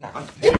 Now,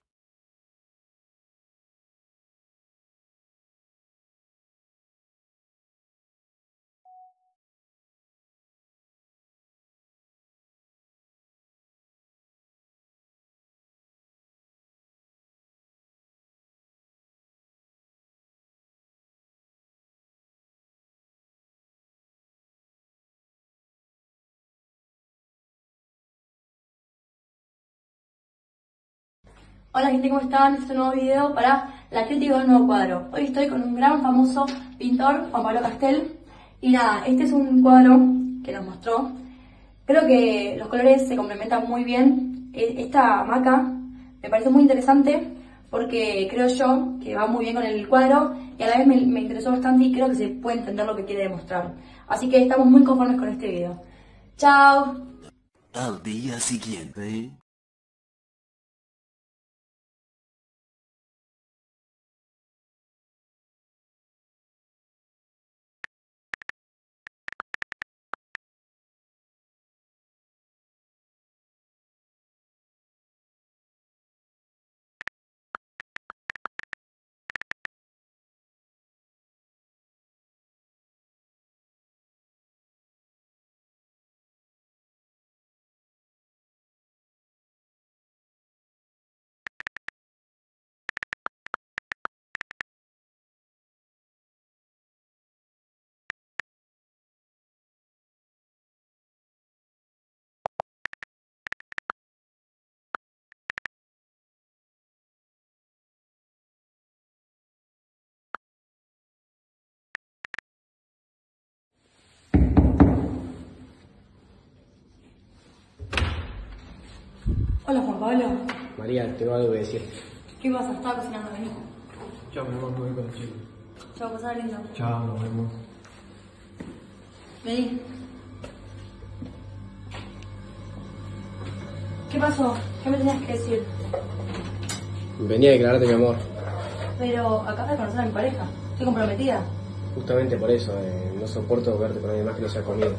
Hola gente, ¿cómo están? Este es un nuevo video para la crítica del nuevo cuadro. Hoy estoy con un gran famoso pintor, Juan Pablo Castel. Y nada, este es un cuadro que nos mostró. Creo que los colores se complementan muy bien. E- Esta hamaca me parece muy interesante porque creo yo que va muy bien con el cuadro y a la vez me, me interesó bastante y creo que se puede entender lo que quiere demostrar. Así que estamos muy conformes con este video. ¡Chao! Al día siguiente. Hola Juan Pablo. María, tengo algo que decirte. ¿Qué pasa? Estaba cocinando, vení. Chao, mi amor, voy con el chico. Chao, pasar lindo. Chao, nos vemos. Vení. ¿Qué pasó? ¿Qué me tenías que decir? Venía a declararte mi amor. Pero acabas de conocer a mi pareja. Estoy comprometida. Justamente por eso, eh, no soporto verte con alguien más que no sea conmigo.